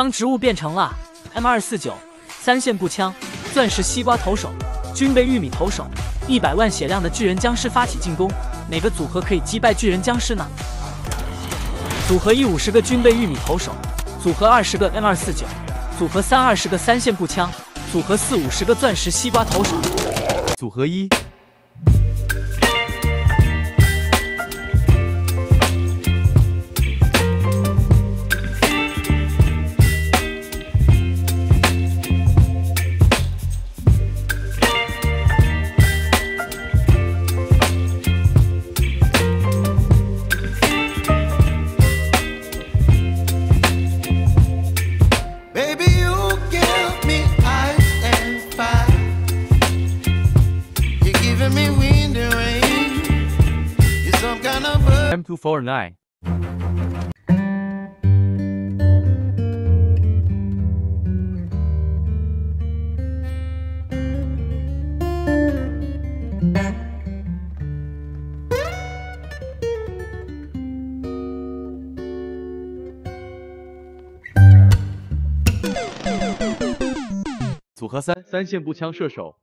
当植物变成了 M 二四九三线步枪，钻石西瓜投手，军备玉米投手，一百万血量的巨人僵尸发起进攻，哪个组合可以击败巨人僵尸呢？组合一五十个军备玉米投手，组合二十个 M 二四九，组合三二十个三线步枪，组合四五十个钻石西瓜投手。组合一。M249 组合三。三线步枪射手，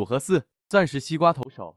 组合四钻石西瓜投手。